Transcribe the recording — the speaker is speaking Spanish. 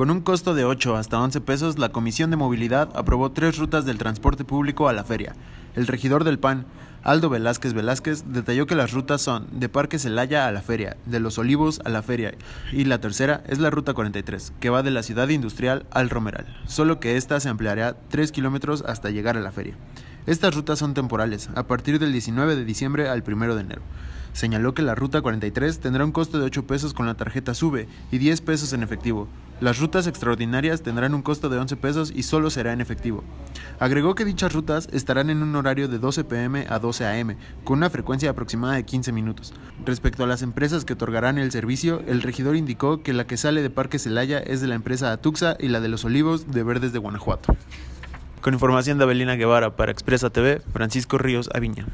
Con un costo de 8 hasta 11 pesos, la Comisión de Movilidad aprobó tres rutas del transporte público a la feria. El regidor del PAN, Aldo Velázquez Velázquez, detalló que las rutas son de Parque Celaya a la feria, de Los Olivos a la feria, y la tercera es la Ruta 43, que va de la ciudad industrial al Romeral, solo que esta se ampliará 3 kilómetros hasta llegar a la feria. Estas rutas son temporales, a partir del 19 de diciembre al 1 de enero. Señaló que la Ruta 43 tendrá un costo de 8 pesos con la tarjeta SUBE y 10 pesos en efectivo. Las rutas extraordinarias tendrán un costo de 11 pesos y solo será en efectivo. Agregó que dichas rutas estarán en un horario de 12 pm a 12 am, con una frecuencia aproximada de 15 minutos. Respecto a las empresas que otorgarán el servicio, el regidor indicó que la que sale de Parque Celaya es de la empresa Atuxa y la de los Olivos de Verdes de Guanajuato. Con información de Abelina Guevara para Expresa TV, Francisco Ríos Aviña.